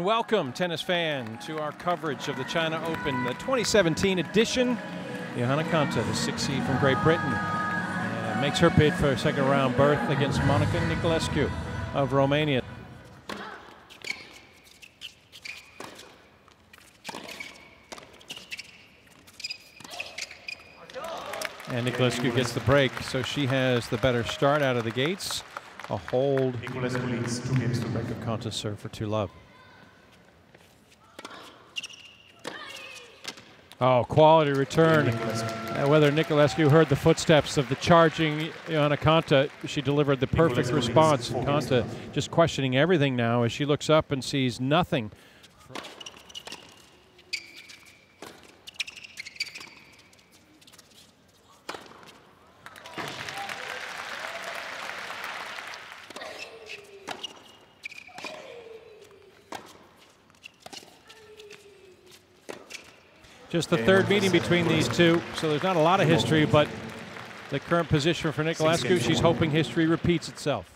Welcome, tennis fan, to our coverage of the China Open, the 2017 edition. Johanna Konta, the sixth seed from Great Britain, uh, makes her bid for a second round berth against Monica Niculescu of Romania. And Niculescu gets the break, so she has the better start out of the gates. A hold. Niculescu leads two games to break. Konta serve for two love. Oh, quality return. Uh, whether Niculescu heard the footsteps of the charging Johanna Konta, she delivered the perfect response. to just questioning everything now as she looks up and sees nothing. Just the third meeting between these two, so there's not a lot of history, but the current position for Niculescu, games she's hoping history repeats itself.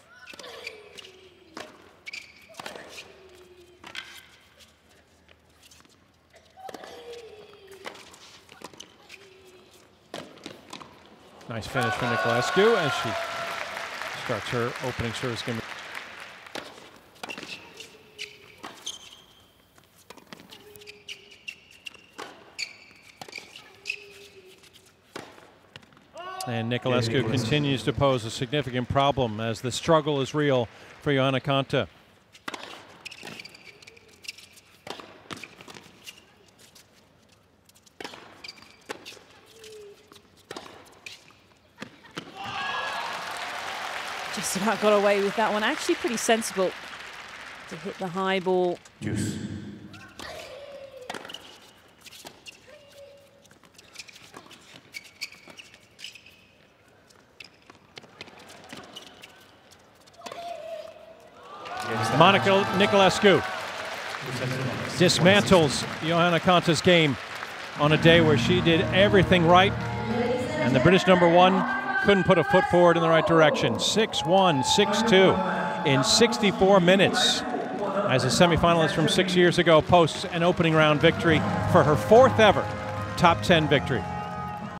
Nice finish for Niculescu as she starts her opening service game. And Niculescu Niculescu. continues to pose a significant problem as the struggle is real for Johanna Konta. Just about got away with that one. Actually, pretty sensible to hit the high ball. Juice. Monica Niculescu dismantles Johanna Konta's game on a day where she did everything right, and the British number one couldn't put a foot forward in the right direction. 6 1, 6 2 in 64 minutes as a semifinalist from six years ago posts an opening round victory for her fourth ever top 10 victory.